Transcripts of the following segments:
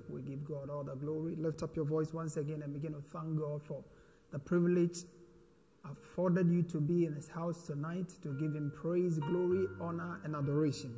worship. We give God all the glory. Lift up your voice once again and begin to thank God for the privilege afforded you to be in His house tonight to give Him praise, glory, honor, and adoration.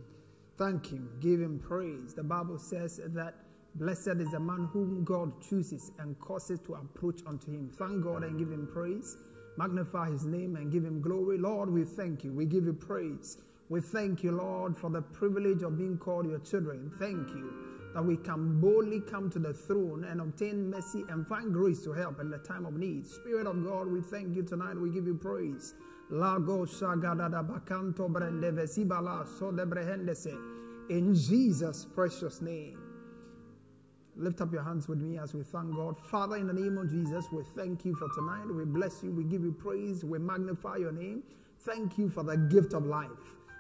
Thank Him. Give Him praise. The Bible says that blessed is the man whom God chooses and causes to approach unto Him. Thank God and give Him praise. Magnify His name and give Him glory. Lord, we thank you. We give you praise. We thank you, Lord, for the privilege of being called your children. Thank you that we can boldly come to the throne and obtain mercy and find grace to help in the time of need. Spirit of God, we thank you tonight. We give you praise. In Jesus' precious name. Lift up your hands with me as we thank God. Father, in the name of Jesus, we thank you for tonight. We bless you. We give you praise. We magnify your name. Thank you for the gift of life.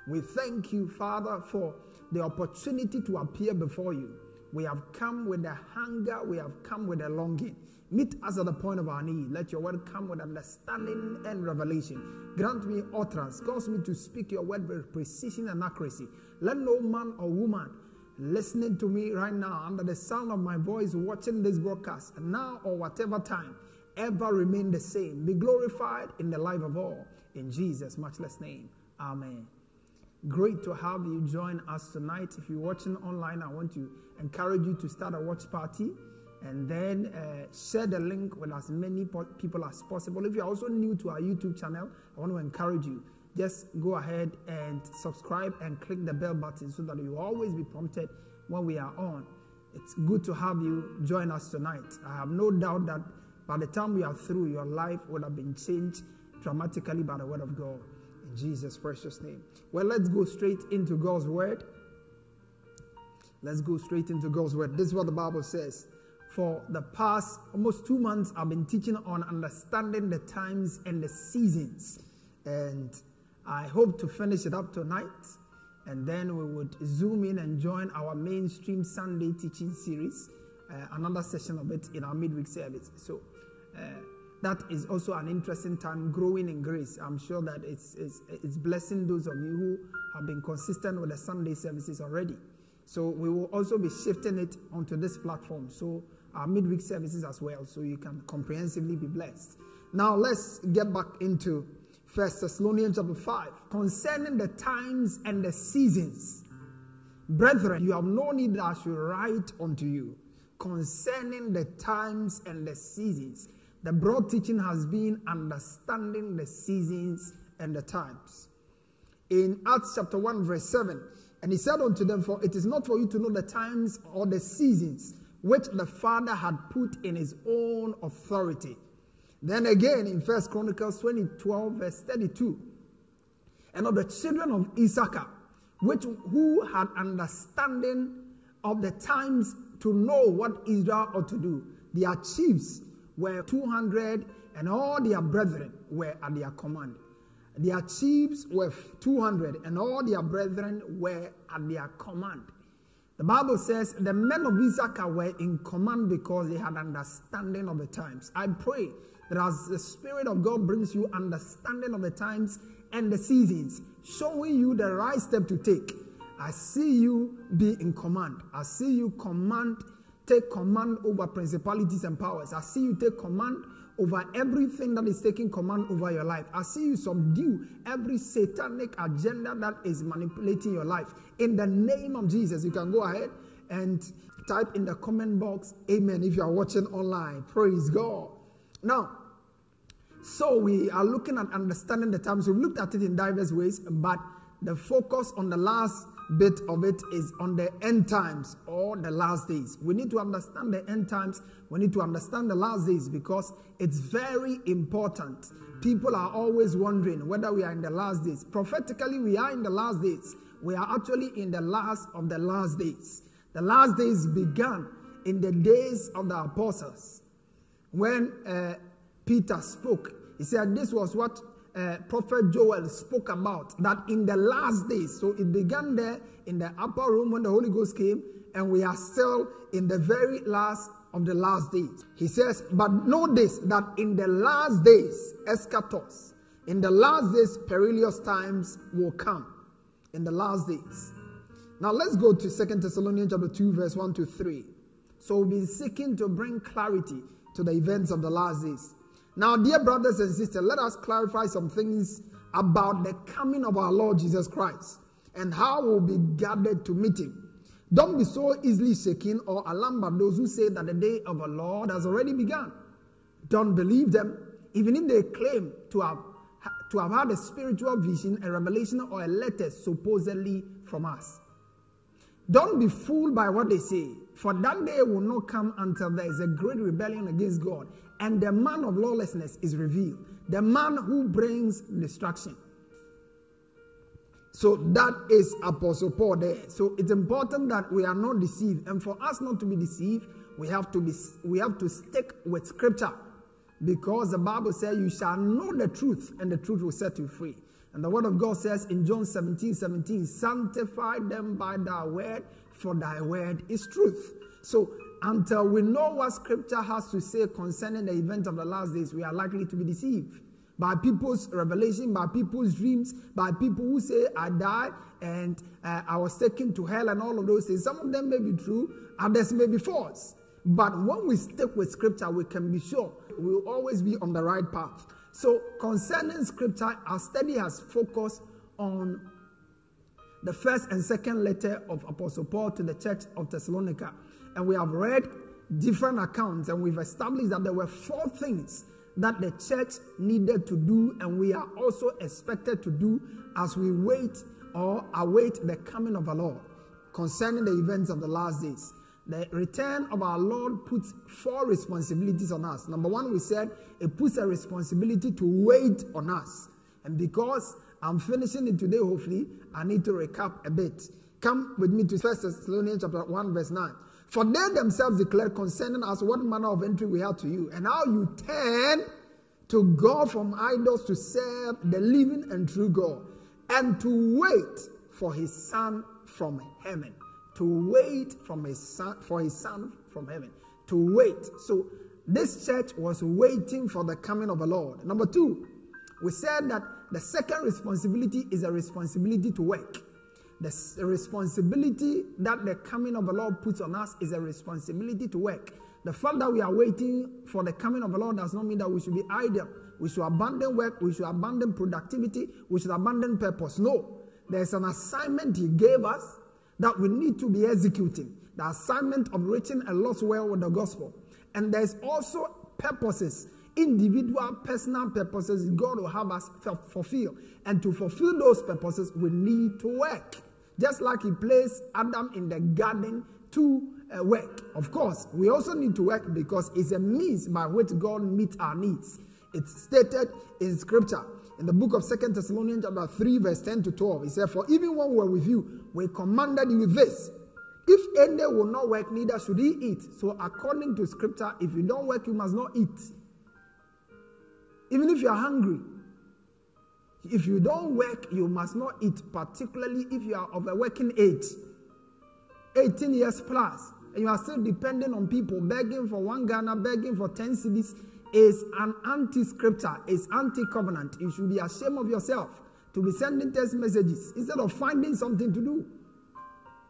We thank you, Father, for the opportunity to appear before you. We have come with a hunger, we have come with a longing. Meet us at the point of our need. Let your word come with understanding and revelation. Grant me utterance. Cause me to speak your word with precision and accuracy. Let no man or woman listening to me right now, under the sound of my voice, watching this broadcast, now or whatever time, ever remain the same. Be glorified in the life of all. In Jesus' matchless name. Amen. Great to have you join us tonight. If you're watching online, I want to encourage you to start a watch party and then uh, share the link with as many people as possible. If you're also new to our YouTube channel, I want to encourage you. Just go ahead and subscribe and click the bell button so that you always be prompted when we are on. It's good to have you join us tonight. I have no doubt that by the time we are through, your life would have been changed dramatically by the word of God. Jesus' precious name. Well, let's go straight into God's word. Let's go straight into God's word. This is what the Bible says. For the past almost two months, I've been teaching on understanding the times and the seasons. And I hope to finish it up tonight. And then we would zoom in and join our mainstream Sunday teaching series, uh, another session of it in our midweek service. So, uh, that is also an interesting time growing in grace. I'm sure that it's, it's, it's blessing those of you who have been consistent with the Sunday services already. So we will also be shifting it onto this platform. So our midweek services as well, so you can comprehensively be blessed. Now let's get back into First Thessalonians chapter 5. Concerning the times and the seasons, brethren, you have no need that I should write unto you concerning the times and the seasons the broad teaching has been understanding the seasons and the times. In Acts chapter 1, verse 7, and he said unto them, For it is not for you to know the times or the seasons which the Father had put in his own authority. Then again in First Chronicles 20, 12, verse 32, and of the children of Issachar, which who had understanding of the times to know what Israel ought to do, their chiefs were 200, and all their brethren were at their command. Their chiefs were 200, and all their brethren were at their command. The Bible says the men of Issachar were in command because they had understanding of the times. I pray that as the Spirit of God brings you understanding of the times and the seasons, showing you the right step to take, I see you be in command. I see you command take command over principalities and powers. I see you take command over everything that is taking command over your life. I see you subdue every satanic agenda that is manipulating your life. In the name of Jesus, you can go ahead and type in the comment box, Amen, if you are watching online. Praise God. Now, so we are looking at understanding the times. We've looked at it in diverse ways, but the focus on the last bit of it is on the end times or the last days. We need to understand the end times. We need to understand the last days because it's very important. People are always wondering whether we are in the last days. Prophetically, we are in the last days. We are actually in the last of the last days. The last days began in the days of the apostles. When uh, Peter spoke, he said, This was what uh, Prophet Joel spoke about that in the last days, so it began there in the upper room when the Holy Ghost came, and we are still in the very last of the last days. He says, But know this that in the last days, eschatos, in the last days, perilous times will come. In the last days. Now let's go to Second Thessalonians chapter 2, verse 1 to 3. So we'll be seeking to bring clarity to the events of the last days. Now, dear brothers and sisters, let us clarify some things about the coming of our Lord Jesus Christ and how we'll be gathered to meet him. Don't be so easily shaken or alarmed by those who say that the day of the Lord has already begun. Don't believe them, even if they claim to have, to have had a spiritual vision, a revelation, or a letter supposedly from us. Don't be fooled by what they say, for that day will not come until there is a great rebellion against God, and the man of lawlessness is revealed, the man who brings destruction. So that is Apostle Paul there. So it's important that we are not deceived, and for us not to be deceived, we have to be we have to stick with Scripture, because the Bible says, "You shall know the truth, and the truth will set you free." And the word of God says in John 17 17, sanctify them by thy word, for thy word is truth. So until we know what scripture has to say concerning the event of the last days, we are likely to be deceived by people's revelation, by people's dreams, by people who say, I died and uh, I was taken to hell, and all of those things. Some of them may be true, others may be false. But when we stick with scripture, we can be sure we will always be on the right path. So, concerning scripture, our study has focused on the first and second letter of Apostle Paul to the church of Thessalonica. And we have read different accounts and we've established that there were four things that the church needed to do and we are also expected to do as we wait or await the coming of the Lord concerning the events of the last days. The return of our Lord puts four responsibilities on us. Number one, we said it puts a responsibility to wait on us. And because I'm finishing it today, hopefully, I need to recap a bit. Come with me to 1 Thessalonians chapter 1, verse 9. For they themselves declare concerning us what manner of entry we have to you, and how you turn to God from idols to serve the living and true God, and to wait for his Son from heaven to wait from his son, for his son from heaven. To wait. So this church was waiting for the coming of the Lord. Number two, we said that the second responsibility is a responsibility to work. The responsibility that the coming of the Lord puts on us is a responsibility to work. The fact that we are waiting for the coming of the Lord does not mean that we should be idle. We should abandon work. We should abandon productivity. We should abandon purpose. No. There's an assignment He gave us that we need to be executing the assignment of reaching a lost world with the gospel. And there's also purposes, individual, personal purposes God will have us fulfill. And to fulfill those purposes, we need to work. Just like He placed Adam in the garden to uh, work. Of course, we also need to work because it's a means by which God meets our needs. It's stated in Scripture in the book of Second Thessalonians chapter 3, verse 10 to 12. He said, For even when we were with you, we commanded you this. If any will not work, neither should he eat. So according to scripture, if you don't work, you must not eat. Even if you are hungry. If you don't work, you must not eat, particularly if you are of a working age. 18 years plus, and you are still depending on people, begging for one Ghana, begging for 10 cedis is an anti scripture, is anti covenant. You should be ashamed of yourself to be sending text messages instead of finding something to do.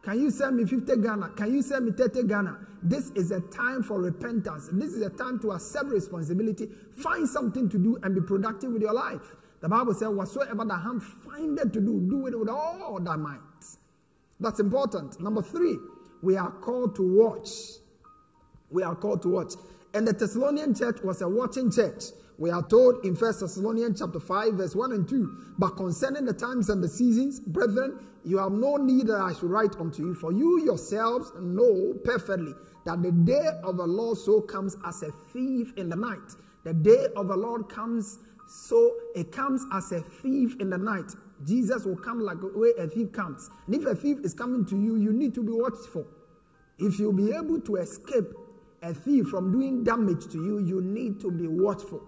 Can you send me 50 Ghana? Can you send me 30 Ghana? This is a time for repentance. This is a time to accept responsibility, find something to do, and be productive with your life. The Bible says, Whatsoever the hand findeth to do, do it with all thy might. That's important. Number three, we are called to watch. We are called to watch. And the Thessalonian church was a watching church. We are told in First Thessalonians chapter 5, verse 1 and 2. But concerning the times and the seasons, brethren, you have no need that I should write unto you, for you yourselves know perfectly that the day of the Lord so comes as a thief in the night. The day of the Lord comes so it comes as a thief in the night. Jesus will come like the way a thief comes. And if a thief is coming to you, you need to be watchful. If you'll be able to escape a thief from doing damage to you, you need to be watchful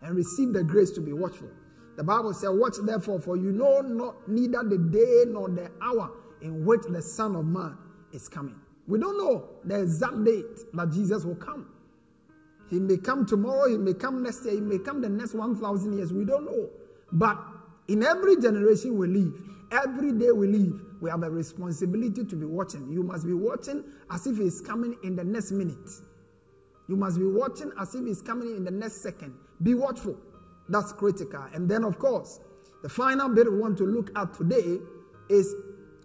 and receive the grace to be watchful. The Bible says, Watch therefore, for you know not neither the day nor the hour in which the Son of Man is coming. We don't know the exact date that Jesus will come. He may come tomorrow, he may come next year, he may come the next 1,000 years. We don't know. But in every generation we live, every day we live, we have a responsibility to be watching. You must be watching as if it's coming in the next minute. You must be watching as if it's coming in the next second. Be watchful. That's critical. And then, of course, the final bit we want to look at today is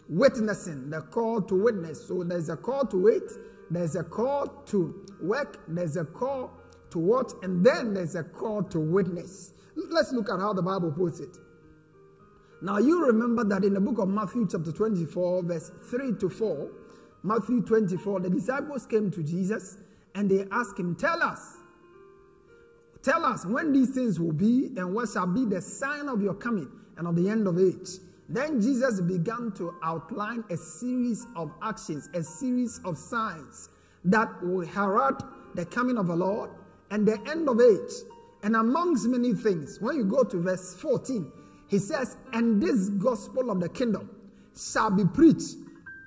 witnessing, the call to witness. So there's a call to wait, there's a call to work, there's a call to watch, and then there's a call to witness. Let's look at how the Bible puts it. Now, you remember that in the book of Matthew, chapter 24, verse 3 to 4, Matthew 24, the disciples came to Jesus and they asked him, Tell us, tell us when these things will be and what shall be the sign of your coming and of the end of age. Then Jesus began to outline a series of actions, a series of signs that will herald the coming of the Lord and the end of age. And amongst many things, when you go to verse 14, he says, And this gospel of the kingdom shall be preached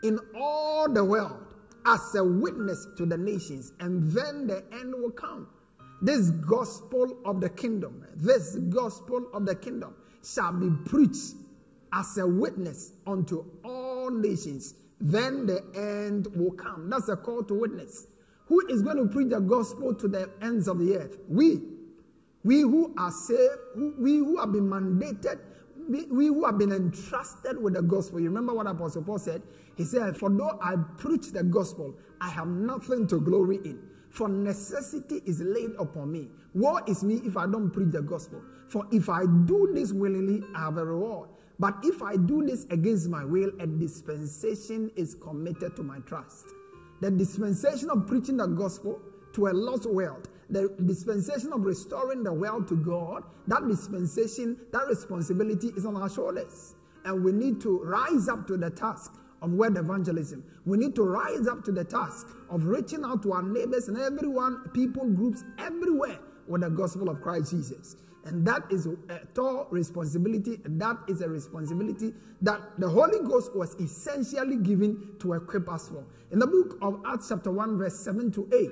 in all the world as a witness to the nations, and then the end will come. This gospel of the kingdom, this gospel of the kingdom shall be preached as a witness unto all nations, then the end will come. That's a call to witness. Who is going to preach the gospel to the ends of the earth? We. We who are saved, we who have been mandated, we, we who have been entrusted with the gospel. You remember what Apostle Paul said? He said, For though I preach the gospel, I have nothing to glory in. For necessity is laid upon me. Woe is me if I don't preach the gospel. For if I do this willingly, I have a reward. But if I do this against my will, a dispensation is committed to my trust. The dispensation of preaching the gospel to a lost world, the dispensation of restoring the world to God, that dispensation, that responsibility is on our shoulders. And we need to rise up to the task of word evangelism. We need to rise up to the task of reaching out to our neighbors and everyone, people, groups, everywhere with the gospel of Christ Jesus. And that is a tall responsibility. And that is a responsibility that the Holy Ghost was essentially given to equip us for. In the book of Acts, chapter 1, verse 7 to 8,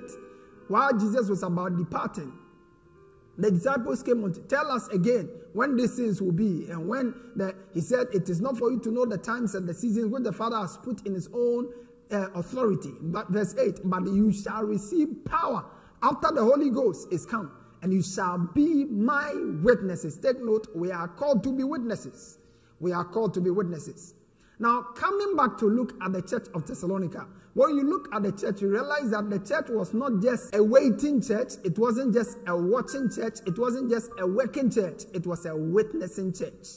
while Jesus was about departing, the disciples came to tell us again when these things will be. And when the, he said, It is not for you to know the times and the seasons when the Father has put in his own uh, authority. But verse 8, but you shall receive power after the Holy Ghost is come and you shall be my witnesses. Take note, we are called to be witnesses. We are called to be witnesses. Now, coming back to look at the church of Thessalonica, when you look at the church, you realize that the church was not just a waiting church, it wasn't just a watching church, it wasn't just a working church, it was a witnessing church.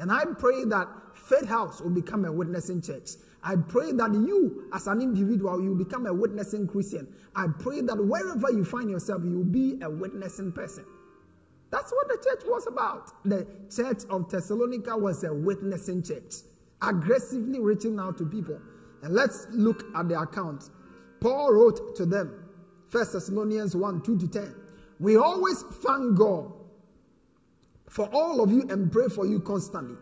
And I pray that Faith House will become a witnessing church. I pray that you, as an individual, you become a witnessing Christian. I pray that wherever you find yourself, you will be a witnessing person. That's what the church was about. The church of Thessalonica was a witnessing church, aggressively reaching out to people. And let's look at the account. Paul wrote to them, 1 Thessalonians 1 2 to 10. We always thank God for all of you and pray for you constantly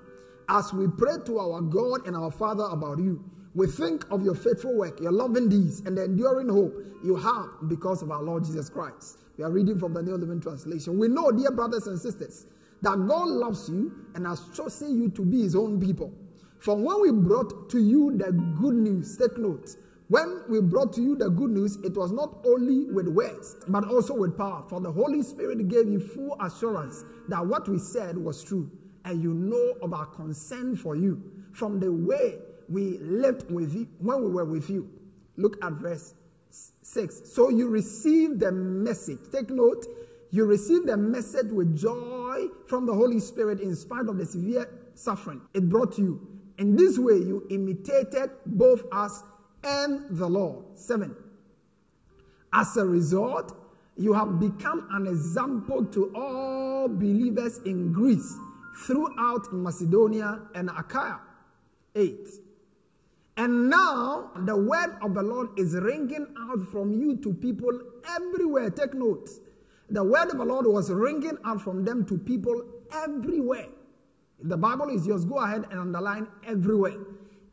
as we pray to our God and our Father about you, we think of your faithful work, your loving deeds, and the enduring hope you have because of our Lord Jesus Christ. We are reading from the New Living Translation. We know, dear brothers and sisters, that God loves you and has chosen you to be his own people. From when we brought to you the good news, take note. When we brought to you the good news, it was not only with words, but also with power. For the Holy Spirit gave you full assurance that what we said was true and you know of our concern for you from the way we lived with you when we were with you. Look at verse 6. So you received the message. Take note. You received the message with joy from the Holy Spirit in spite of the severe suffering it brought you. In this way, you imitated both us and the Lord. 7. As a result, you have become an example to all believers in Greece throughout Macedonia and Achaia. 8. And now the word of the Lord is ringing out from you to people everywhere. Take note. The word of the Lord was ringing out from them to people everywhere. The Bible is yours. Go ahead and underline everywhere.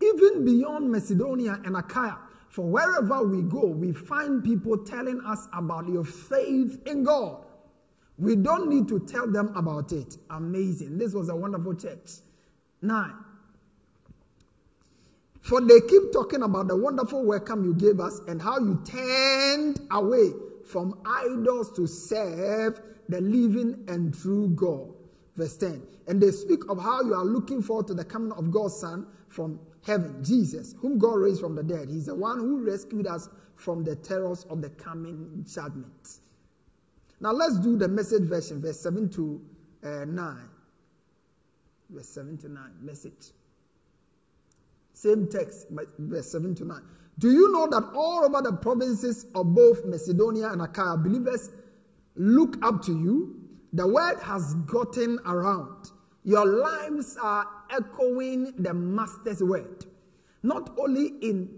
Even beyond Macedonia and Achaia. For wherever we go, we find people telling us about your faith in God. We don't need to tell them about it. Amazing. This was a wonderful church. Nine. For they keep talking about the wonderful welcome you gave us and how you turned away from idols to serve the living and true God. Verse 10. And they speak of how you are looking forward to the coming of God's Son from heaven, Jesus, whom God raised from the dead. He's the one who rescued us from the terrors of the coming judgment. Now let's do the message version, verse 7 to uh, 9. Verse 7 to 9, message. Same text, verse 7 to 9. Do you know that all over the provinces of both Macedonia and Achaia, believers look up to you? The word has gotten around. Your lives are echoing the Master's word. Not only in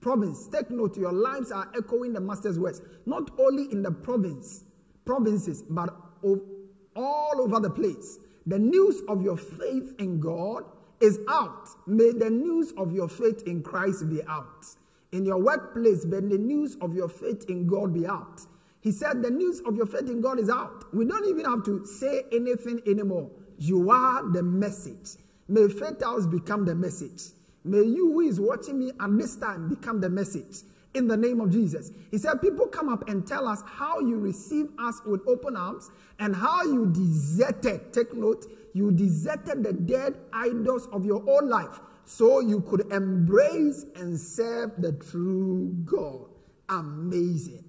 province, take note, your lives are echoing the Master's words. Not only in the province, provinces, but all over the place. The news of your faith in God is out. May the news of your faith in Christ be out. In your workplace, may the news of your faith in God be out. He said, The news of your faith in God is out. We don't even have to say anything anymore. You are the message. May Faith House become the message. May you who is watching me at this time become the message in the name of Jesus. He said, People come up and tell us how you receive us with open arms and how you deserted, take note, you deserted the dead idols of your own life so you could embrace and serve the true God. Amazing.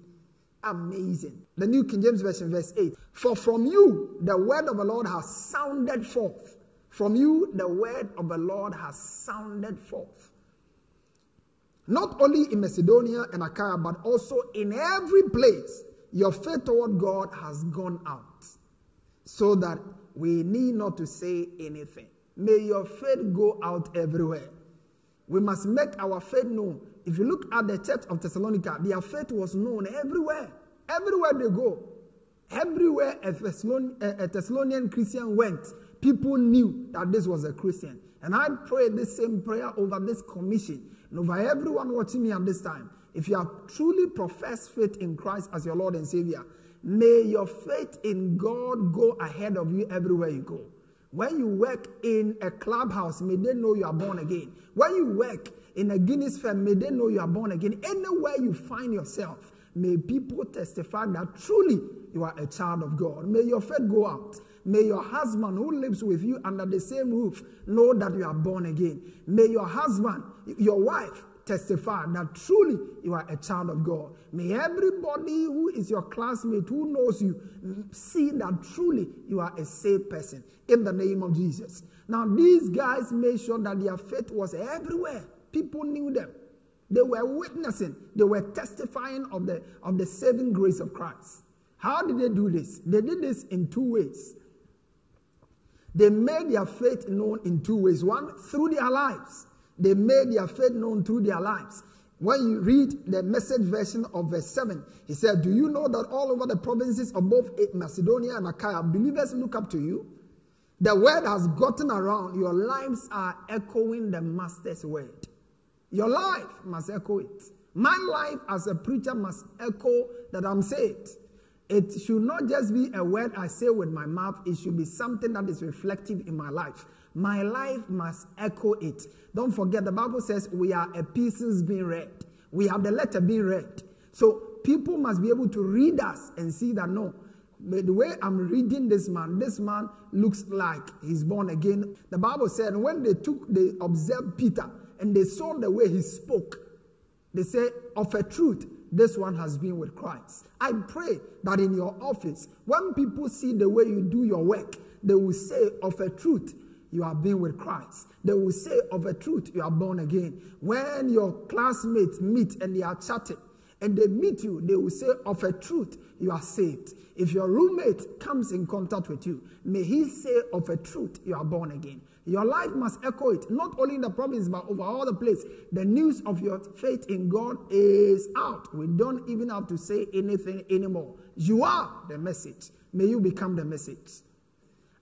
Amazing. The New King James Version, verse 8. For from you the word of the Lord has sounded forth. From you the word of the Lord has sounded forth. Not only in Macedonia and Achaia, but also in every place, your faith toward God has gone out. So that we need not to say anything. May your faith go out everywhere. We must make our faith known. If you look at the church of Thessalonica, their faith was known everywhere. Everywhere they go. Everywhere a, a Thessalonian Christian went, people knew that this was a Christian. And I pray this same prayer over this commission and over everyone watching me at this time. If you have truly professed faith in Christ as your Lord and Savior, may your faith in God go ahead of you everywhere you go. When you work in a clubhouse, may they know you are born again. When you work in a Guinness firm, may they know you are born again. Anywhere you find yourself, may people testify that truly you are a child of God. May your faith go out. May your husband who lives with you under the same roof know that you are born again. May your husband, your wife, testify that truly you are a child of God. May everybody who is your classmate, who knows you, see that truly you are a saved person in the name of Jesus. Now, these guys made sure that their faith was everywhere. People knew them. They were witnessing, they were testifying of the, of the saving grace of Christ. How did they do this? They did this in two ways. They made their faith known in two ways. One, through their lives. They made their faith known through their lives. When you read the message version of verse 7, he said, Do you know that all over the provinces of both Macedonia and Achaia, believers look up to you? The word has gotten around. Your lives are echoing the Master's word. Your life must echo it. My life as a preacher must echo that I'm saved. It It should not just be a word I say with my mouth, it should be something that is reflective in my life. My life must echo it. Don't forget, the Bible says we are a epistles being read. We have the letter being read. So people must be able to read us and see that no, the way I'm reading this man, this man looks like he's born again. The Bible said when they took, they observed Peter and they saw the way he spoke, they say, of a truth, this one has been with Christ. I pray that in your office, when people see the way you do your work, they will say, of a truth, you have been with Christ. They will say, of a truth, you are born again. When your classmates meet and they are chatting, and they meet you, they will say, of a truth, you are saved. If your roommate comes in contact with you, may he say, of a truth, you are born again. Your life must echo it, not only in the province, but over all the place. The news of your faith in God is out. We don't even have to say anything anymore. You are the message. May you become the message.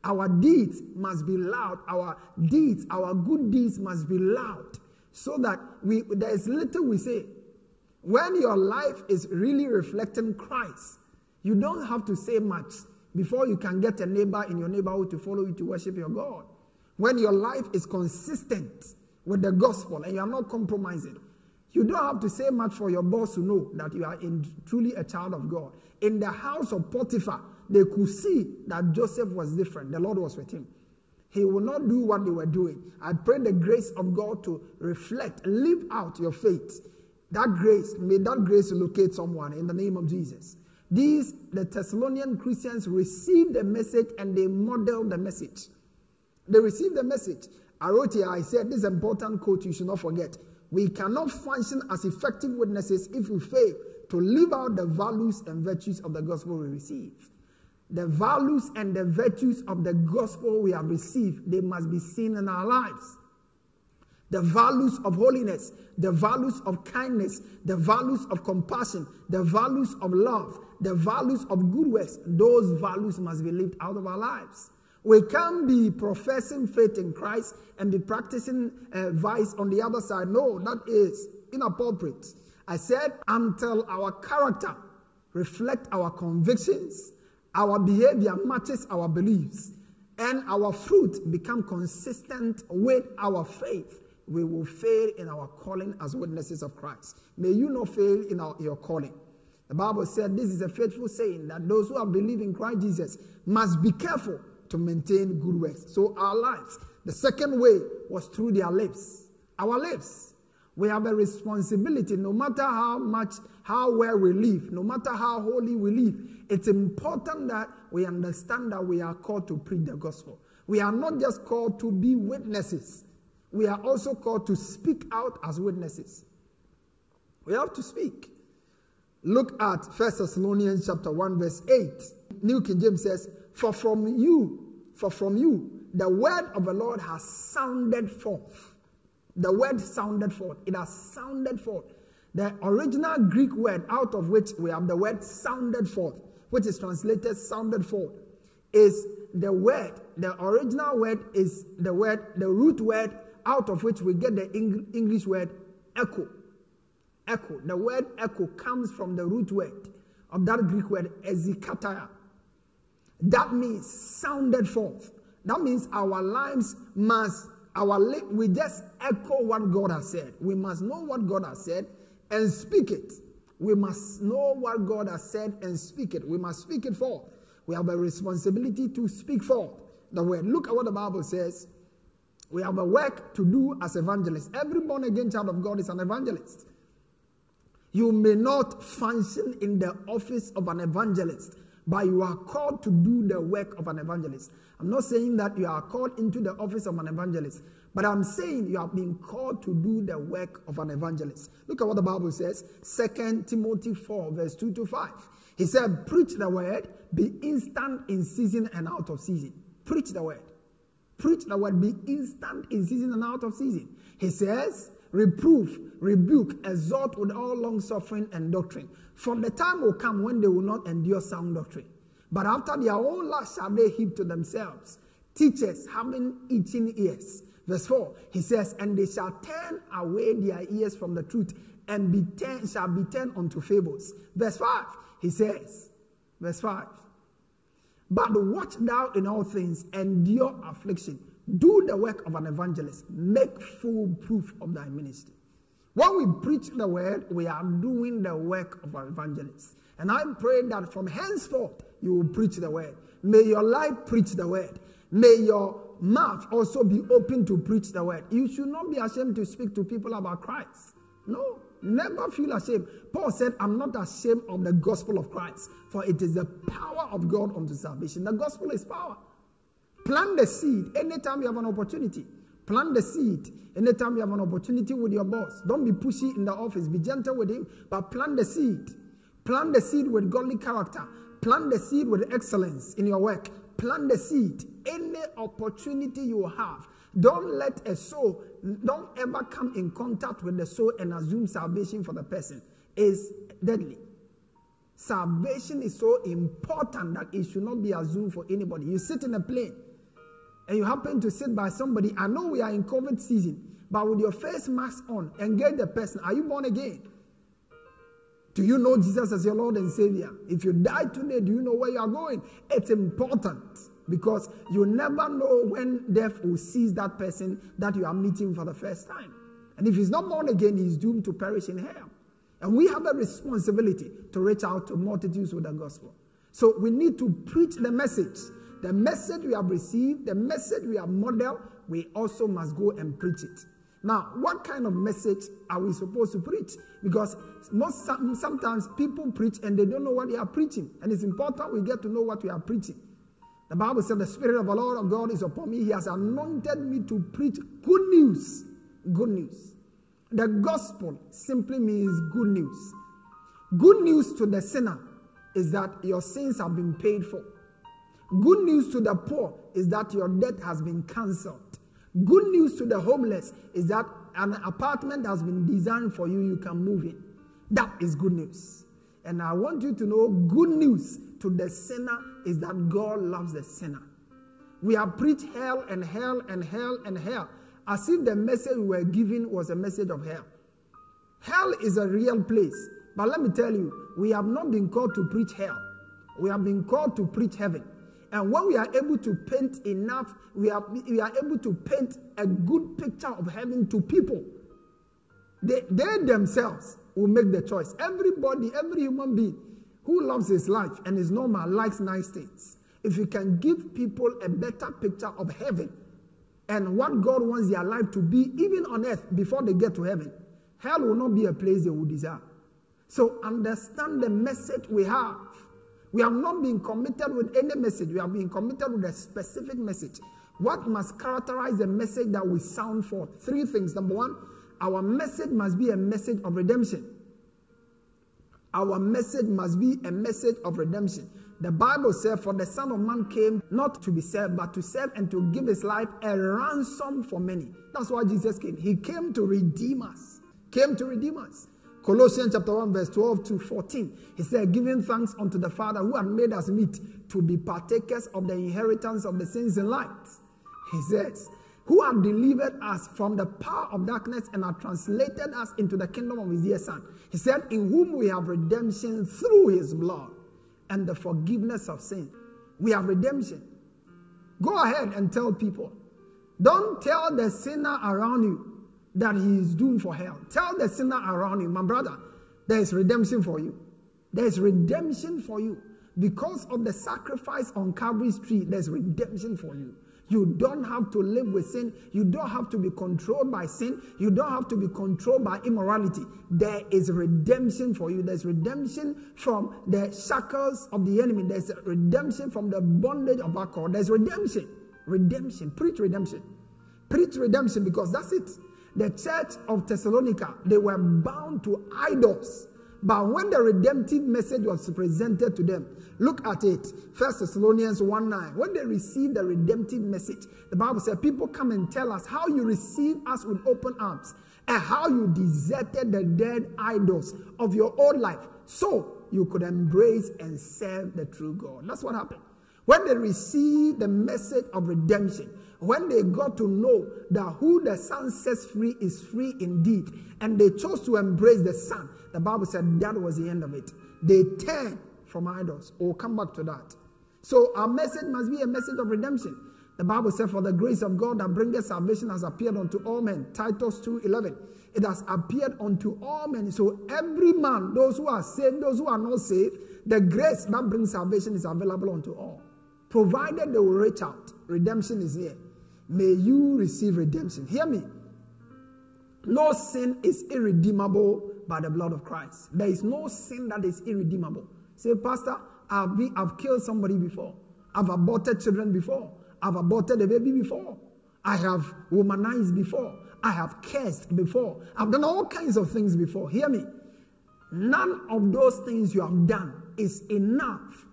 Our deeds must be loud. Our deeds, our good deeds must be loud. So that we there is little we say. When your life is really reflecting Christ, you don't have to say much before you can get a neighbor in your neighborhood to follow you to worship your God. When your life is consistent with the gospel and you are not compromising, you don't have to say much for your boss to know that you are in, truly a child of God. In the house of Potiphar, they could see that Joseph was different. The Lord was with him. He will not do what they were doing. I pray the grace of God to reflect, live out your faith. That grace, may that grace locate someone in the name of Jesus. These, the Thessalonian Christians, received the message and they modeled the message. They received the message. I wrote here, I said, this important quote you should not forget. We cannot function as effective witnesses if we fail to live out the values and virtues of the gospel we receive. The values and the virtues of the gospel we have received, they must be seen in our lives. The values of holiness, the values of kindness, the values of compassion, the values of love, the values of good works, those values must be lived out of our lives. We can't be professing faith in Christ and be practicing uh, vice on the other side. No, that is inappropriate. I said until our character reflect our convictions, our behavior matches our beliefs, and our fruit become consistent with our faith, we will fail in our calling as witnesses of Christ. May you not fail in our, your calling. The Bible said this is a faithful saying that those who have believed in Christ Jesus must be careful to maintain good works. So our lives. The second way was through their lips. Our lips. We have a responsibility, no matter how much, how well we live, no matter how holy we live. It's important that we understand that we are called to preach the gospel. We are not just called to be witnesses. We are also called to speak out as witnesses. We have to speak. Look at 1 Thessalonians chapter 1, verse 8. New King James says, for from you, for from you, the word of the Lord has sounded forth. The word sounded forth. It has sounded forth. The original Greek word out of which we have the word sounded forth, which is translated sounded forth, is the word. The original word is the word, the root word out of which we get the English word echo. Echo. The word echo comes from the root word of that Greek word ezikataya. That means sounded forth. That means our lives must, our we just echo what God has said. We must know what God has said and speak it. We must know what God has said and speak it. We must speak it forth. We have a responsibility to speak forth the word. Look at what the Bible says. We have a work to do as evangelists. Every born again child of God is an evangelist. You may not function in the office of an evangelist but you are called to do the work of an evangelist. I'm not saying that you are called into the office of an evangelist, but I'm saying you are being called to do the work of an evangelist. Look at what the Bible says, 2 Timothy 4, verse 2 to 5. He said, Preach the word, be instant in season and out of season. Preach the word. Preach the word, be instant in season and out of season. He says, reproof, rebuke, exhort with all long suffering and doctrine. From the time will come when they will not endure sound doctrine. But after their own lust shall they heap to themselves teachers having itching ears. Verse 4, he says, And they shall turn away their ears from the truth and be shall be turned unto fables. Verse 5, he says, Verse 5, But watch thou in all things, endure affliction do the work of an evangelist. Make full proof of thy ministry. When we preach the word, we are doing the work of an evangelist. And I pray that from henceforth, you will preach the word. May your life preach the word. May your mouth also be open to preach the word. You should not be ashamed to speak to people about Christ. No, never feel ashamed. Paul said, I'm not ashamed of the gospel of Christ, for it is the power of God unto salvation. The gospel is power. Plant the seed anytime you have an opportunity. Plant the seed anytime you have an opportunity with your boss. Don't be pushy in the office. Be gentle with him, but plant the seed. Plant the seed with godly character. Plant the seed with excellence in your work. Plant the seed. Any opportunity you have. Don't let a soul, don't ever come in contact with the soul and assume salvation for the person. Is deadly. Salvation is so important that it should not be assumed for anybody. You sit in a plane and you happen to sit by somebody, I know we are in COVID season, but with your face mask on, engage the person. Are you born again? Do you know Jesus as your Lord and Savior? If you die today, do you know where you are going? It's important. because you never know when death will seize that person that you are meeting for the first time. And if he's not born again, he's doomed to perish in hell. And we have a responsibility to reach out to multitudes with the gospel. So we need to preach the message. The message we have received, the message we have modeled, we also must go and preach it. Now, what kind of message are we supposed to preach? Because most sometimes people preach and they don't know what they are preaching. And it's important we get to know what we are preaching. The Bible said, The Spirit of the Lord of God is upon me. He has anointed me to preach good news. Good news. The gospel simply means good news. Good news to the sinner is that your sins have been paid for. Good news to the poor is that your debt has been cancelled. Good news to the homeless is that an apartment has been designed for you, you can move in. That is good news. And I want you to know good news to the sinner is that God loves the sinner. We have preached hell and hell and hell and hell as if the message we were given was a message of hell. Hell is a real place. But let me tell you, we have not been called to preach hell. We have been called to preach heaven. And when we are able to paint enough, we are, we are able to paint a good picture of heaven to people. They, they themselves will make the choice. Everybody, every human being who loves his life and is normal likes nice things. If you can give people a better picture of heaven and what God wants their life to be, even on earth, before they get to heaven, hell will not be a place they will desire. So understand the message we have we have not been committed with any message. We have been committed with a specific message. What must characterize the message that we sound forth? Three things. Number one, our message must be a message of redemption. Our message must be a message of redemption. The Bible says, For the Son of Man came not to be served, but to serve and to give his life a ransom for many. That's why Jesus came. He came to redeem us. Came to redeem us. Colossians chapter 1, verse 12 to 14. He said, Giving thanks unto the Father who had made us meet to be partakers of the inheritance of the saints in light. He says, Who have delivered us from the power of darkness and have translated us into the kingdom of his dear Son. He said, In whom we have redemption through his blood and the forgiveness of sin. We have redemption. Go ahead and tell people. Don't tell the sinner around you that he is doomed for hell. Tell the sinner around him, my brother, there is redemption for you. There is redemption for you. Because of the sacrifice on Calvary's tree, there's redemption for you. You don't have to live with sin. You don't have to be controlled by sin. You don't have to be controlled by immorality. There is redemption for you. There's redemption from the shackles of the enemy. There's redemption from the bondage of alcohol. There's redemption. Redemption. Preach redemption. Preach redemption because that's it. The church of Thessalonica, they were bound to idols. But when the redemptive message was presented to them, look at it. First Thessalonians 1 9. When they received the redemptive message, the Bible said, People come and tell us how you receive us with open arms and how you deserted the dead idols of your old life so you could embrace and serve the true God. That's what happened. When they received the message of redemption, when they got to know that who the Son sets free is free indeed, and they chose to embrace the Son, the Bible said that was the end of it. They turned from idols. We'll come back to that. So our message must be a message of redemption. The Bible said, For the grace of God that bringeth salvation has appeared unto all men. Titus 2:11. It has appeared unto all men. So every man, those who are saved, those who are not saved, the grace that brings salvation is available unto all. Provided they will reach out. Redemption is here may you receive redemption. Hear me. No sin is irredeemable by the blood of Christ. There is no sin that is irredeemable. Say, Pastor, I've, been, I've killed somebody before. I've aborted children before. I've aborted a baby before. I have womanized before. I have cursed before. I've done all kinds of things before. Hear me. None of those things you have done is enough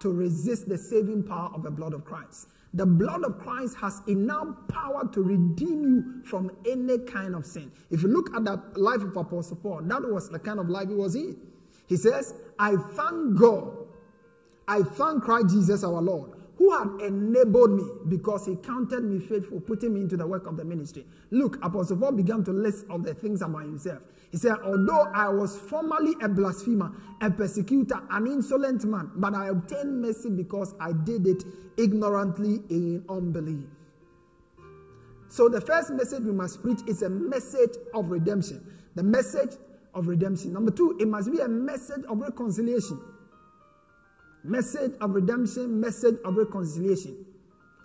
to resist the saving power of the blood of Christ. The blood of Christ has enough power to redeem you from any kind of sin. If you look at the life of Apostle Paul, that was the kind of life he was in. He says, I thank God, I thank Christ Jesus our Lord, who had enabled me because he counted me faithful, putting me into the work of the ministry. Look, Apostle Paul began to list all the things about himself. He said, Although I was formerly a blasphemer, a persecutor, an insolent man, but I obtained mercy because I did it ignorantly in unbelief. So, the first message we must preach is a message of redemption. The message of redemption. Number two, it must be a message of reconciliation. Message of redemption, message of reconciliation.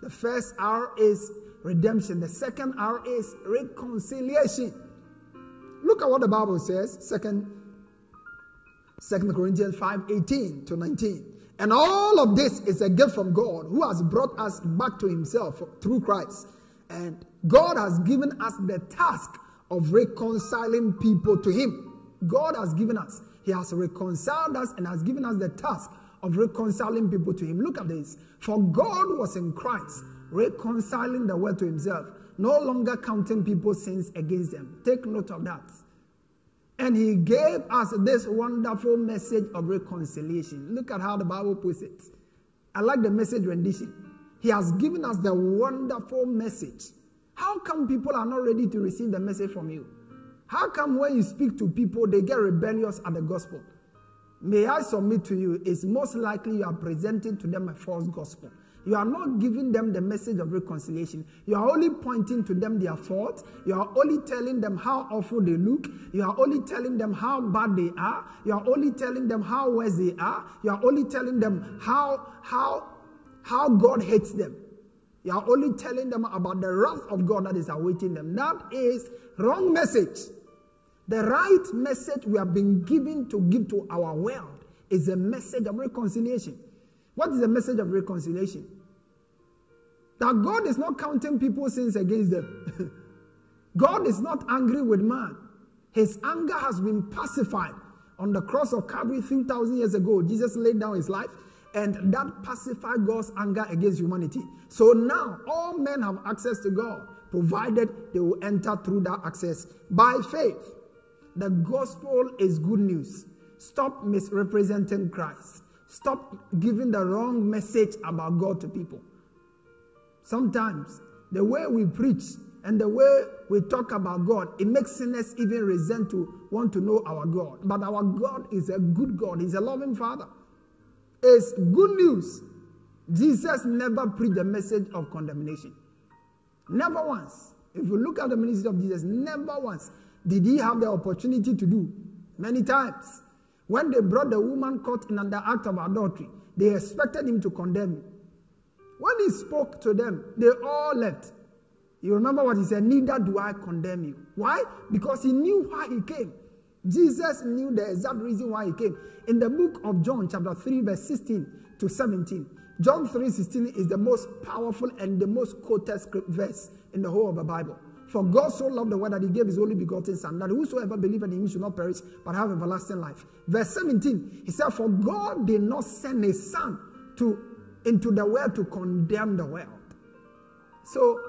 The first R is redemption, the second R is reconciliation. Look at what the Bible says, second, second Corinthians 5 18 to 19. And all of this is a gift from God who has brought us back to himself through Christ. And God has given us the task of reconciling people to him. God has given us. He has reconciled us and has given us the task of reconciling people to him. Look at this. For God was in Christ, reconciling the world to himself, no longer counting people's sins against them. Take note of that. And he gave us this wonderful message of reconciliation. Look at how the Bible puts it. I like the message rendition. He has given us the wonderful message. How come people are not ready to receive the message from you? How come when you speak to people, they get rebellious at the gospel? May I submit to you, it's most likely you are presenting to them a false gospel. You are not giving them the message of reconciliation. You are only pointing to them their fault. You are only telling them how awful they look. You are only telling them how bad they are. You are only telling them how worse they are. You are only telling them how how how God hates them. You are only telling them about the wrath of God that is awaiting them. That is wrong message. The right message we have been given to give to our world is a message of reconciliation. What is the message of reconciliation? That God is not counting people's sins against them. God is not angry with man. His anger has been pacified. On the cross of Calvary 3,000 years ago, Jesus laid down his life and that pacified God's anger against humanity. So now all men have access to God, provided they will enter through that access by faith. The gospel is good news. Stop misrepresenting Christ. Stop giving the wrong message about God to people. Sometimes the way we preach and the way we talk about God, it makes sinners even resent to want to know our God. But our God is a good God, He's a loving Father. It's good news. Jesus never preached the message of condemnation. Never once. If you look at the ministry of Jesus, never once did he have the opportunity to do? Many times. When they brought the woman caught in the act of adultery, they expected him to condemn him. When he spoke to them, they all left. You remember what he said? Neither do I condemn you. Why? Because he knew why he came. Jesus knew the exact reason why he came. In the book of John, chapter 3, verse 16 to 17, John 3 16 is the most powerful and the most quoted verse in the whole of the Bible. For God so loved the world that he gave his only begotten Son, that whosoever believeth in him should not perish, but have everlasting life. Verse 17, he said, For God did not send his Son to, into the world to condemn the world. So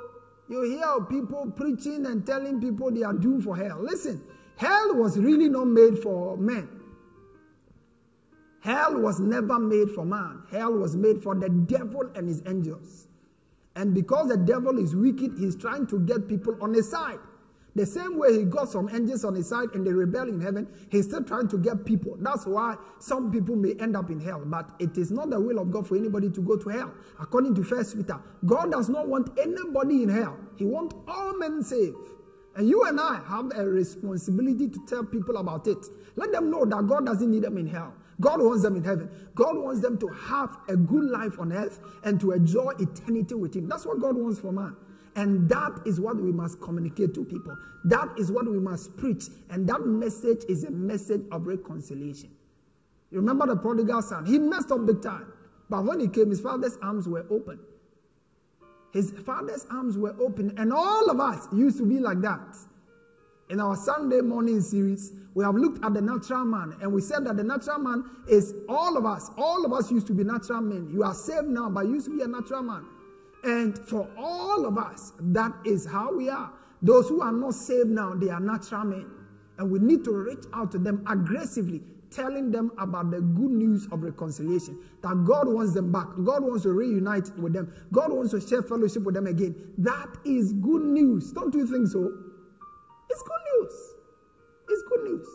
you hear people preaching and telling people they are doomed for hell. Listen, hell was really not made for men. Hell was never made for man. Hell was made for the devil and his angels. And because the devil is wicked, he's trying to get people on his side. The same way he got some angels on his side and they rebel in heaven, he's still trying to get people. That's why some people may end up in hell. But it is not the will of God for anybody to go to hell. According to First Peter, God does not want anybody in hell. He wants all men saved. And you and I have a responsibility to tell people about it. Let them know that God doesn't need them in hell. God wants them in heaven. God wants them to have a good life on earth and to enjoy eternity with Him. That's what God wants for man. And that is what we must communicate to people. That is what we must preach. And that message is a message of reconciliation. You remember the prodigal son? He messed up big time. But when he came, his father's arms were open. His father's arms were open. And all of us used to be like that. In our Sunday morning series, we have looked at the natural man and we said that the natural man is all of us. All of us used to be natural men. You are saved now, but you used to be a natural man. And for all of us, that is how we are. Those who are not saved now, they are natural men. And we need to reach out to them aggressively, telling them about the good news of reconciliation. That God wants them back. God wants to reunite with them. God wants to share fellowship with them again. That is good news. Don't you think so? It's good news. It's good news.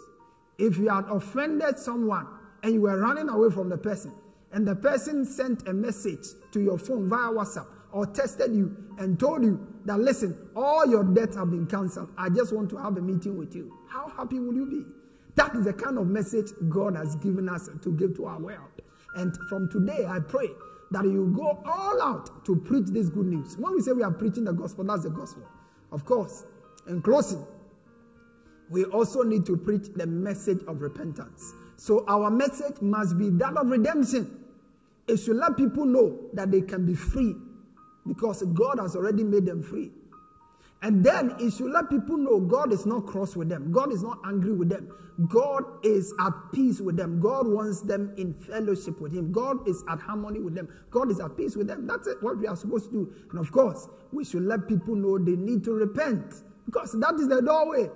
If you had offended someone and you were running away from the person, and the person sent a message to your phone via WhatsApp or texted you and told you that, listen, all your debts have been cancelled. I just want to have a meeting with you. How happy will you be? That is the kind of message God has given us to give to our world. And from today, I pray that you go all out to preach this good news. When we say we are preaching the gospel, that's the gospel. Of course, in closing, we also need to preach the message of repentance. So our message must be that of redemption. It should let people know that they can be free because God has already made them free. And then it should let people know God is not cross with them. God is not angry with them. God is at peace with them. God wants them in fellowship with Him. God is at harmony with them. God is at peace with them. That's it, what we are supposed to do. And of course, we should let people know they need to repent because that is the doorway.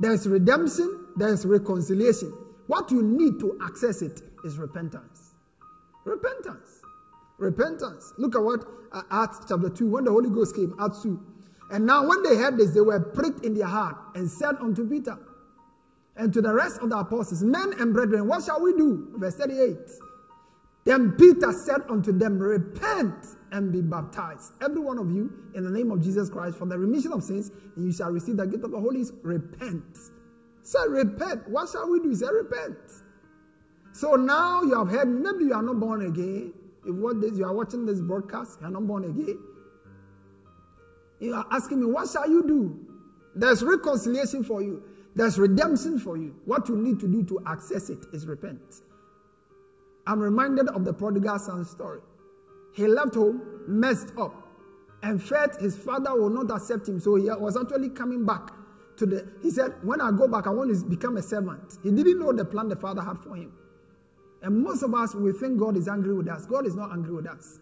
There's redemption, there's reconciliation. What you need to access it is repentance. Repentance. Repentance. Look at what uh, Acts chapter 2, when the Holy Ghost came, Acts 2. And now, when they heard this, they were pricked in their heart and said unto Peter and to the rest of the apostles, Men and brethren, what shall we do? Verse 38. Then Peter said unto them, Repent and be baptized, every one of you, in the name of Jesus Christ, for the remission of sins, and you shall receive the gift of the Holy Spirit. Repent. Say, repent. What shall we do? Say, repent. So now you have heard, maybe you are not born again. If what this, you are watching this broadcast, you are not born again. You are asking me, what shall you do? There's reconciliation for you. There's redemption for you. What you need to do to access it is repent. I'm reminded of the prodigal son story. He left home, messed up, and felt his father will not accept him. So he was actually coming back to the. He said, When I go back, I want to become a servant. He didn't know the plan the father had for him. And most of us, we think God is angry with us. God is not angry with us.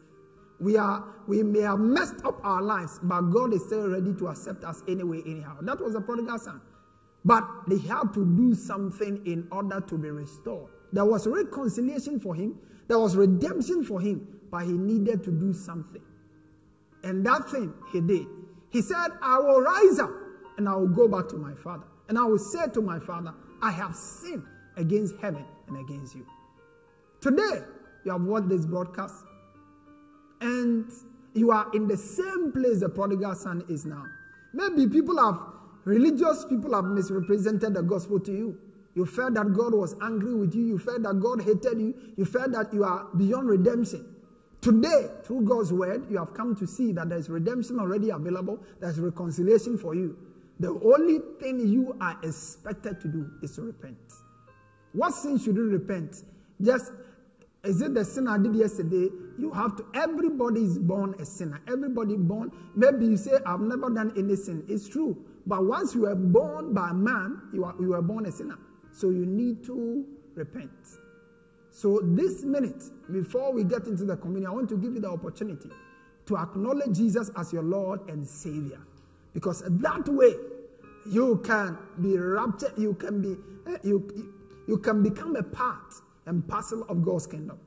We are we may have messed up our lives, but God is still ready to accept us anyway, anyhow. That was the prodigal son. But they had to do something in order to be restored. There was reconciliation for him, there was redemption for him, but he needed to do something. And that thing he did. He said, I will rise up and I will go back to my father. And I will say to my father, I have sinned against heaven and against you. Today, you have watched this broadcast and you are in the same place the prodigal son is now. Maybe people have, religious people have misrepresented the gospel to you. You felt that God was angry with you. You felt that God hated you. You felt that you are beyond redemption. Today, through God's word, you have come to see that there's redemption already available. There's reconciliation for you. The only thing you are expected to do is to repent. What sin should you repent? Just is it the sin I did yesterday? You have to, everybody is born a sinner. Everybody born, maybe you say, I've never done any sin. It's true. But once you are born by man, you are, you are born a sinner. So you need to repent. So this minute, before we get into the communion, I want to give you the opportunity to acknowledge Jesus as your Lord and Savior. Because that way, you can be raptured, you can be, uh, you, you can become a part and parcel of God's kingdom.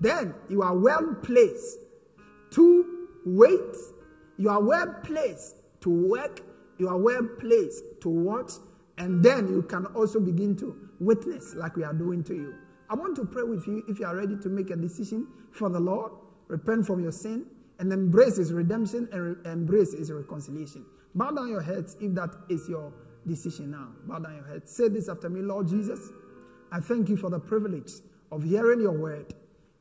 Then you are well placed to wait, you are well placed to work, you are well placed to watch, and then you can also begin to witness like we are doing to you. I want to pray with you if you are ready to make a decision for the Lord, repent from your sin, and embrace His redemption and re- embrace His reconciliation. Bow down your heads if that is your decision now. Bow down your heads. Say this after me, Lord Jesus. I thank you for the privilege of hearing your word.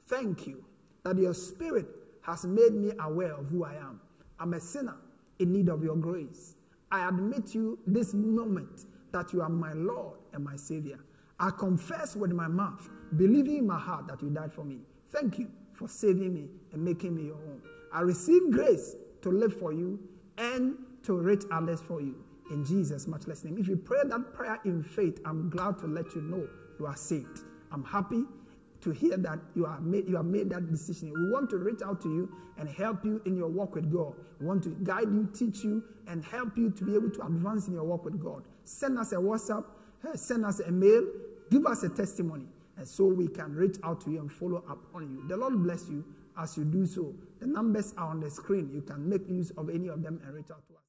Thank you that your spirit has made me aware of who I am. I'm a sinner in need of your grace. I admit you this moment that you are my Lord and my Savior. I confess with my mouth, believing in my heart that you died for me. Thank you for saving me and making me your own. I receive grace to live for you and to reach others for you. In Jesus' much less name. If you pray that prayer in faith, I'm glad to let you know you are saved. I'm happy to hear that you are made, you have made that decision. We want to reach out to you and help you in your walk with God. We want to guide you, teach you, and help you to be able to advance in your walk with God. Send us a WhatsApp, uh, send us a mail, Give us a testimony, and so we can reach out to you and follow up on you. The Lord bless you as you do so. The numbers are on the screen. You can make use of any of them and reach out to us.